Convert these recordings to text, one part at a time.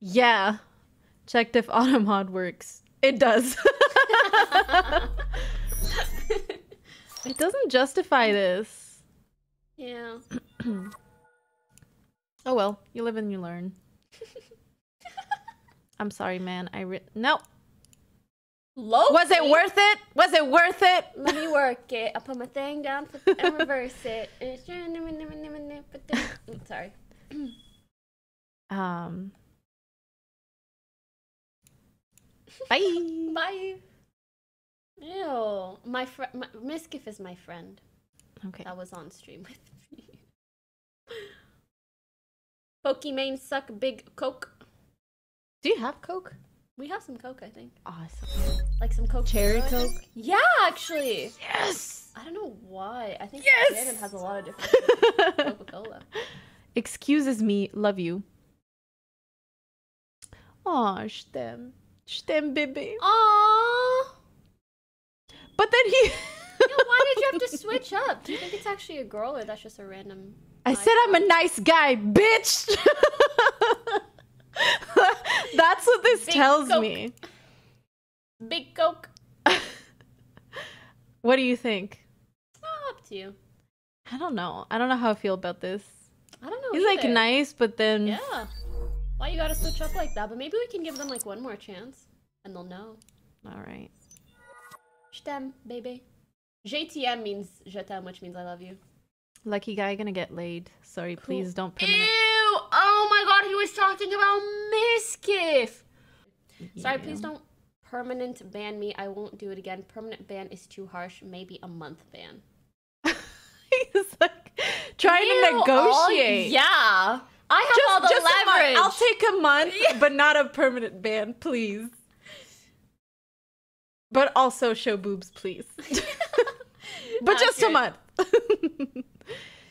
Yeah. Checked if Automod works. It does. it doesn't justify this. Yeah. Oh well, you live and you learn. I'm sorry, man. I re- no. Low. Was it worth it? Was it worth it? Let me work it. I put my thing down for, and reverse it. Sorry. Um. Bye. Bye. Ew. My friend, Miskiff is my friend. Okay. That was on stream with me. Pokimane suck big coke. Do you have Coke? We have some coke, I think. Awesome. Like some coke. Cherry Zero, Coke? Yeah, actually. Yes. I don't know why. I think Yes! Shannon has a lot of different Coca Cola. Excuses me. Love you. Aw, stem. Stem, baby. Aww. But then he. Yo, why did you have to switch up? Do you think it's actually a girl or that's just a random? I said I'm a nice guy, bitch. That's what this Big tells Coke. me. big coke? What do you think? Oh, up to you. I don't know. I don't know how I feel about this. I don't know. He's like nice, but then Yeah. Why you gotta switch up like that? But maybe we can give them like one more chance, and they'll know. all right. Je baby. JTM means je t'aime, which means I love you. Lucky guy gonna get laid. Sorry, please don't permanent. Ew! Oh my god, he was talking about Miskiff! Sorry, please don't permanent ban me. I won't do it again. Permanent ban is too harsh. Maybe a month ban. He's like trying Ew, to oh, negotiate. yeah. I have all the just a month. leverage. I'll take a month, but not a permanent ban, please. But also show boobs, please. but just a month.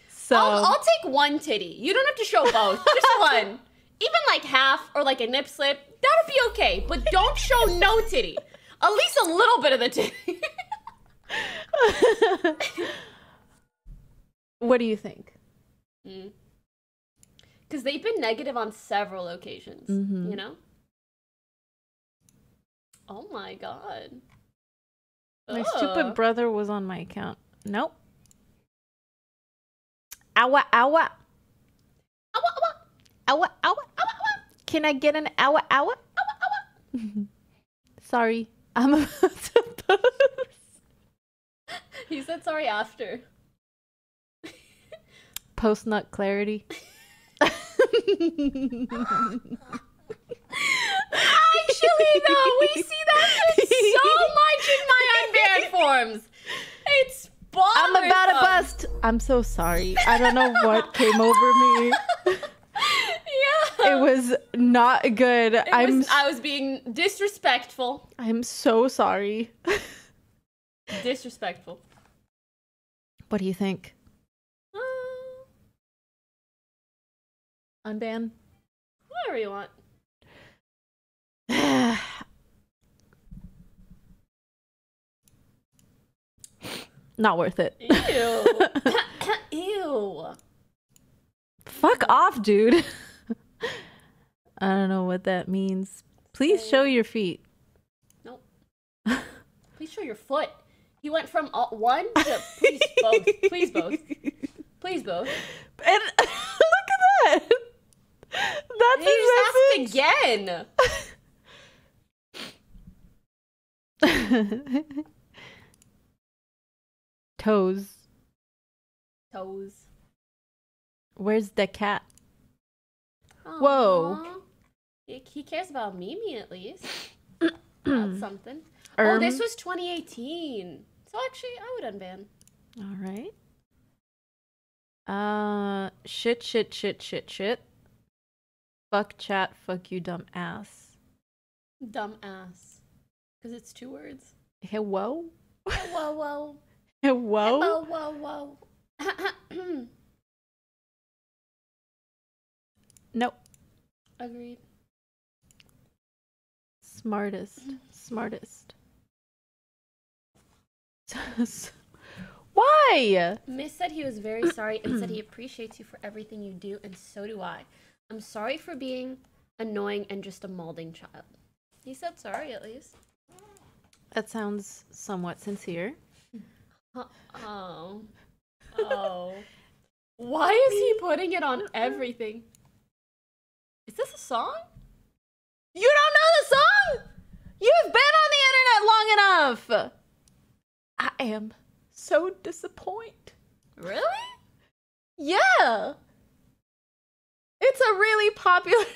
so I'll, I'll take one titty. You don't have to show both. Just one. Even like half or like a nip slip. That'll be okay. But don't show no titty. At least a little bit of the titty. what do you think? Hmm. Because they've been negative on several occasions. Mhm. You know? Oh my god. My Ugh. stupid brother was on my account. Nope. Owa, owa. Awa, awa. Owa, owa. Can I get an owa, owa? Sorry. I'm about to post. He said sorry after. Post nut clarity. Actually, though, we see that so much in my unbanned forms. It's I'm about to bothersome. bust. I'm so sorry. I don't know what came over me. Yeah. It was not good. It I'm was- I was being disrespectful. I'm so sorry. Disrespectful. What do you think? Unban? whatever you want. Not worth it. Ew. Ew. Fuck off, dude. I don't know what that means. Please show your feet. Nope. Please show your foot. He went from all, one to please both. Please both. Please both. And look at that. That's He his just asked again. Toes. Toes. Where's the cat? Whoa. He, he cares about Mimi at least. That's something. Oh, Erm. this was 2018. So actually, I would unban. All right. Uh, shit, shit, shit, shit, shit. Fuck chat, fuck you, dumb ass. Dumb ass. Because it's two words. Hello? Whoa, whoa. Hello? Whoa, whoa, whoa. Nope. Agreed. Smartest. Mm-hmm. Smartest. Why? Miss said he was very sorry and said he appreciates you for everything you do, and so do I. I'm sorry for being annoying and just a molding child. He said sorry at least. That sounds somewhat sincere. Huh, Oh. Oh. Why is he putting it on everything? Is this a song? You don't know the song? You've been on the internet long enough. I am so disappointed. Really? Yeah. It's a really popular.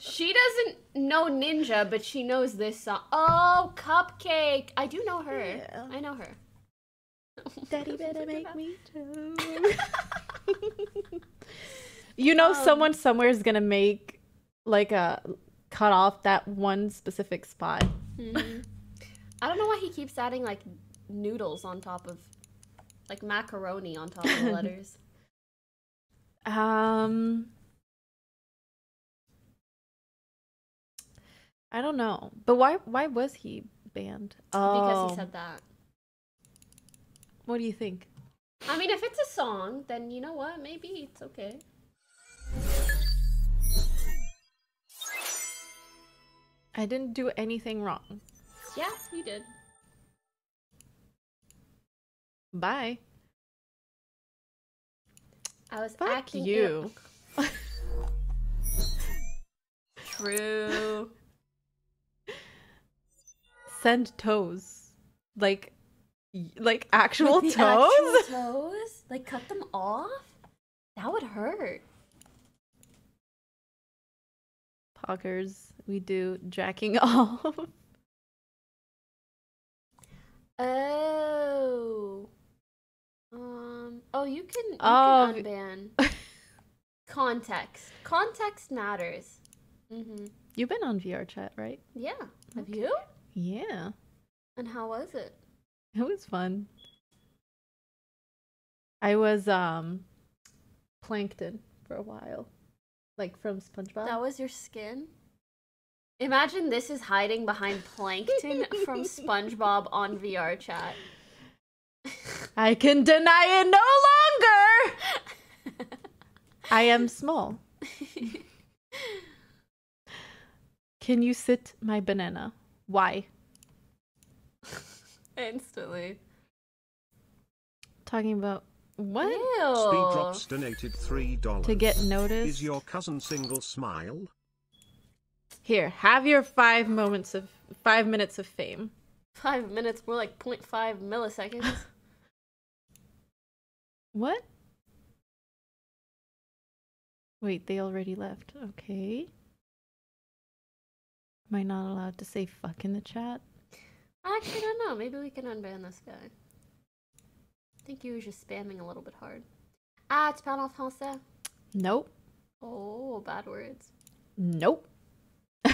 She doesn't know Ninja, but she knows this song. Oh, Cupcake. I do know her. Yeah. I know her. Daddy better make me too. you know, Um, someone somewhere is gonna make like a cut off that one specific spot. Mhm. I don't know why he keeps adding like noodles on top of, like macaroni on top of the letters. Um, I don't know, but why? Why was he banned? Oh, Because he said that. What do you think? I mean, if it's a song, then you know what? Maybe it's okay. I didn't do anything wrong. Yeah, you did. Bye. I was Fuck acting you. True. Send toes, like, like actual Like toes. actual toes? Like cut them off? That would hurt. Poggers, we do jacking off. Oh. Um. Oh, you can. You Oh, can unban. Context. Context matters. Mhm. You've been on VR chat, right? Yeah. Have you? Yeah, And how was it? it was fun. I was um plankton for a while, like from SpongeBob. That was your skin. Imagine this is hiding behind plankton from SpongeBob on VR chat. I can deny it no longer. I am small. Can you sit my banana? Why? Instantly. Talking about what? Speed Drops donated $3. To get noticed. Is your cousin single smile? Here, have your five moments of five minutes of fame. Five minutes, more like 0.5 milliseconds. What? Wait, they already left. Okay. Am I not allowed to say fuck in the chat? I actually don't know. Maybe we can unban this guy. I think he was just spamming a little bit hard. Ah, tu parles en français? Nope. Oh, bad words. Nope.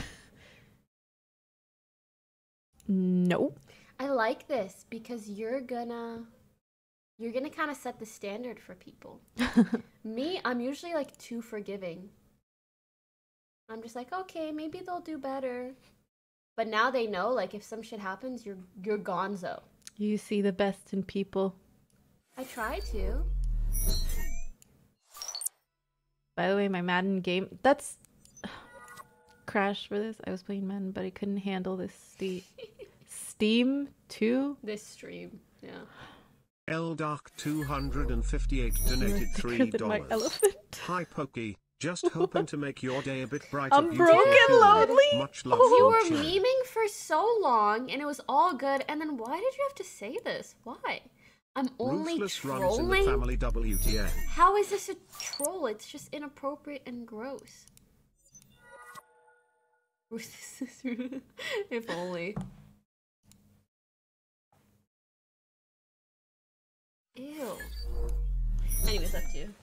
nope. I like this because you're gonna you're gonna kind of set the standard for people. Me, I'm usually like too forgiving. I'm just like, okay, maybe they'll do better. But now they know, like, if some shit happens, you're you're gonzo. you see the best in people. I try to. By the way, my Madden game that's crash for this. I was playing Madden, but I couldn't handle this Steam Steam 2. This stream, yeah. Eldark 258 donated Thicker than my $3. elephant. Hi Poki, just hoping to make your day a bit brighter. I'm broken, lonely. Much love You were Chad. memeing for so long, and it was all good. And then why did you have to say this? Why? I'm only Ruthless runs in the trolling. family WTF. How is this a troll? It's just inappropriate and gross. if only. Ew. Anyways, up to you.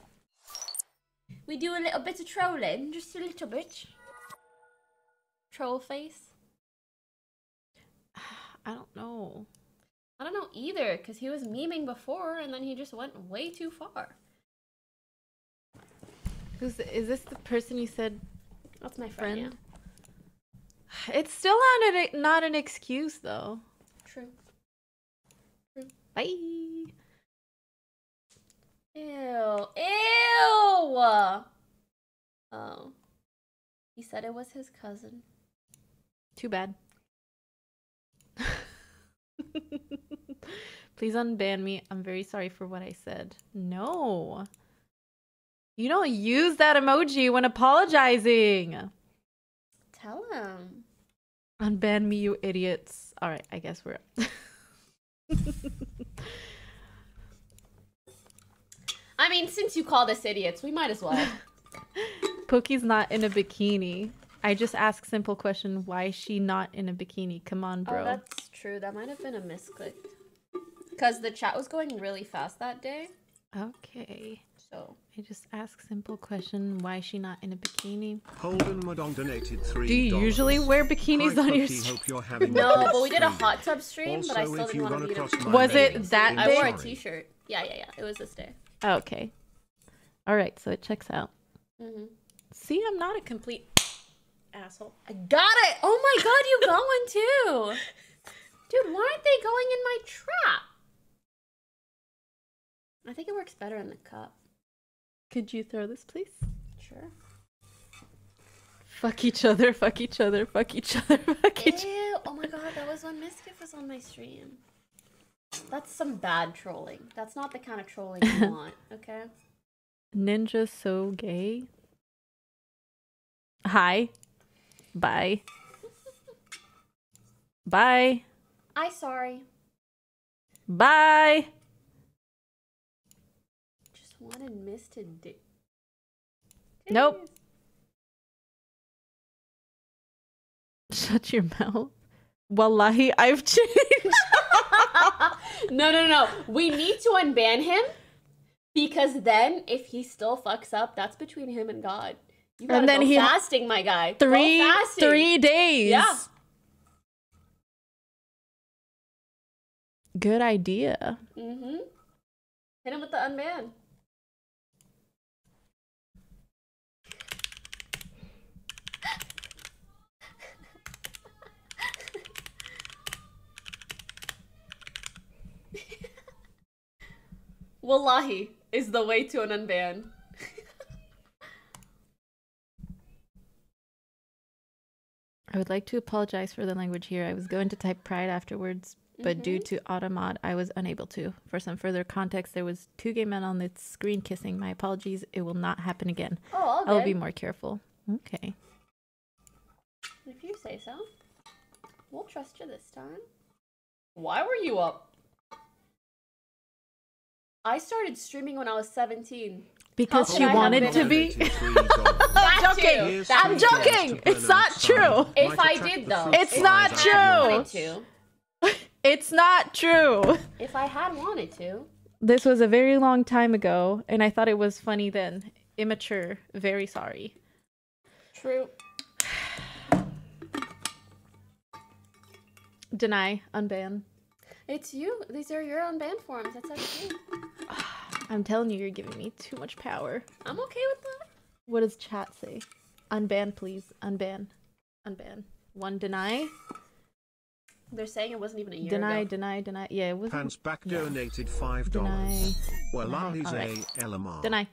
We do a little bit of trolling, just a little bit. Troll face. I don't know. I don't know either, because he was memeing before and then he just went way too far. Who's is this the person you said That's my friend. friend? It's still not an not an excuse though. yeah. True. Bye. Ew. Ew. Oh. He said it was his cousin. Too bad. Please unban me. I'm very sorry for what I said. No. You don't use that emoji when apologizing. Tell him. Unban me, you idiots. All right, I guess we're. mean, since you called us idiots, we might as well. Pookie's not in a bikini. I just ask simple question: Why is she not in a bikini? Come on, oh, bro. Oh, that's true. That might have been a misclick. Because the chat was going really fast that day. Okay. So. I just ask simple question: Why is she not in a bikini? Holden Madong donated three. Do you usually wear bikinis Hi, on your Cookie, stream? hope you're having No, but we did a hot tub stream, but I still didn't want to be across the my Was it name, that I day? wore a sorry. t-shirt. Yeah, yeah, yeah. It was this day. Okay. All right, so it checks out. hmm See, I'm not a complete asshole. I got it! Oh my god, you got one too! Dude, why aren't they going in my trap? I think it works better in the cup. Could you throw this, please? Sure. Fuck each other, fuck each other, fuck each other, fuck each Ew! Oh my god, that was when Miskiff was on my stream. That's some bad trolling. That's not the kind of trolling you want, okay? Ninja so gay. Hi. Bye. Bye. I sorry. Bye. Just wanted Miss to do. Nope. Shut your mouth. Wallahi, I've changed. No, no, no. We need to unban him because then, if he still fucks up, that's between him and God. You gotta And then go he- fasting, my guy. Three fasting. three days. Yeah. Good idea. Mm-hmm. Hit him with the unban. Wallahi is the way to an unban. I would like to apologize for the language here. I was going to type pride afterwards, but due mm-hmm. to automod, I was unable to. For some further context, there was two gay men on the screen kissing. My apologies. It will not happen again. Oh, I will be more careful. Okay. If you say so. We'll trust you this time. Why were you up? I started streaming when I was 17. Because How she I wanted to be. Donated three dollars. That joking. too. Here's That I'm three too. dollars joking. It's not true. If I did, though. It's not I flies had out. true. It's not true. If I had wanted to. This was a very long time ago, and I thought it was funny then. Immature. Very sorry. True. Deny. Unban. It's you. These are your unbanned forms. That's okay. I'm telling you, you're giving me too much power. I'm okay with that. What does chat say? Unban, please. Unban. Unban. One deny. They're saying it wasn't even a year Deny, ago. deny, deny. Yeah, it wasn't. Pants back Yeah. donated five Deny. dollars. Well, Deny. Ali's Alright. a LMR. Deny.